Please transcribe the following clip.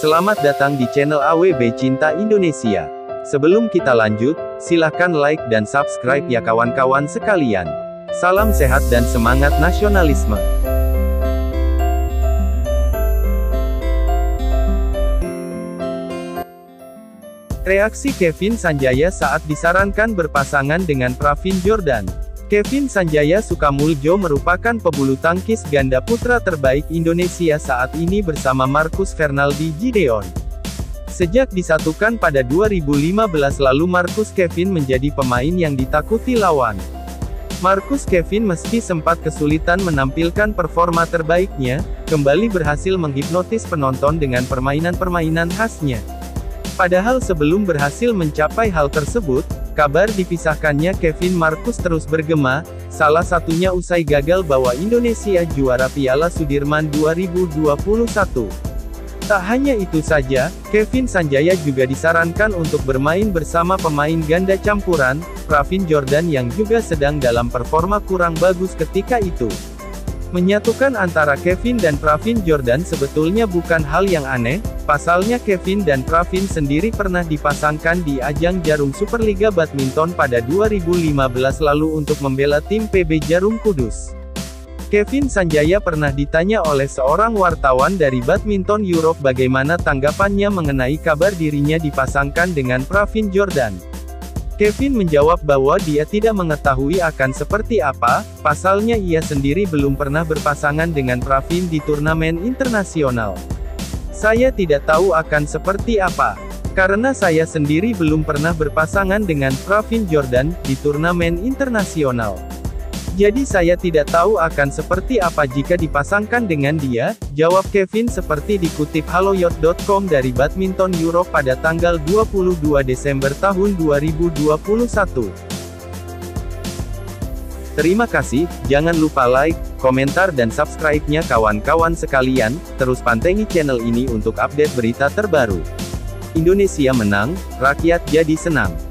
Selamat datang di channel AWB Cinta Indonesia. Sebelum kita lanjut, silahkan like dan subscribe ya kawan-kawan sekalian. Salam sehat dan semangat nasionalisme. Reaksi Kevin Sanjaya saat disarankan berpasangan dengan Pravin Jordan. Kevin Sanjaya Sukamuljo merupakan pebulu tangkis ganda putra terbaik Indonesia saat ini bersama Marcus Fernaldi Gideon. Sejak disatukan pada 2015 lalu Marcus Kevin menjadi pemain yang ditakuti lawan. Marcus Kevin meski sempat kesulitan menampilkan performa terbaiknya, kembali berhasil menghipnotis penonton dengan permainan-permainan khasnya. Padahal sebelum berhasil mencapai hal tersebut, kabar dipisahkannya Kevin Marcus terus bergema, salah satunya usai gagal bawa Indonesia juara Piala Sudirman 2021. Tak hanya itu saja, Kevin Sanjaya juga disarankan untuk bermain bersama pemain ganda campuran, Pravin Jordan yang juga sedang dalam performa kurang bagus ketika itu. Menyatukan antara Kevin dan Pravin Jordan sebetulnya bukan hal yang aneh, pasalnya Kevin dan Pravin sendiri pernah dipasangkan di ajang Jarum Superliga Badminton pada 2015 lalu untuk membela tim PB Jarum Kudus. Kevin Sanjaya pernah ditanya oleh seorang wartawan dari Badminton Europe bagaimana tanggapannya mengenai kabar dirinya dipasangkan dengan Pravin Jordan. Kevin menjawab bahwa dia tidak mengetahui akan seperti apa, pasalnya ia sendiri belum pernah berpasangan dengan Pravin di turnamen internasional. Saya tidak tahu akan seperti apa. Karena saya sendiri belum pernah berpasangan dengan Pravin Jordan di turnamen internasional. Jadi saya tidak tahu akan seperti apa jika dipasangkan dengan dia, jawab Kevin seperti dikutip haloyot.com dari Badminton Europe pada tanggal 22 Desember tahun 2021. Terima kasih, jangan lupa like, komentar dan subscribe-nya kawan-kawan sekalian, terus pantengi channel ini untuk update berita terbaru. Indonesia menang, rakyat jadi senang.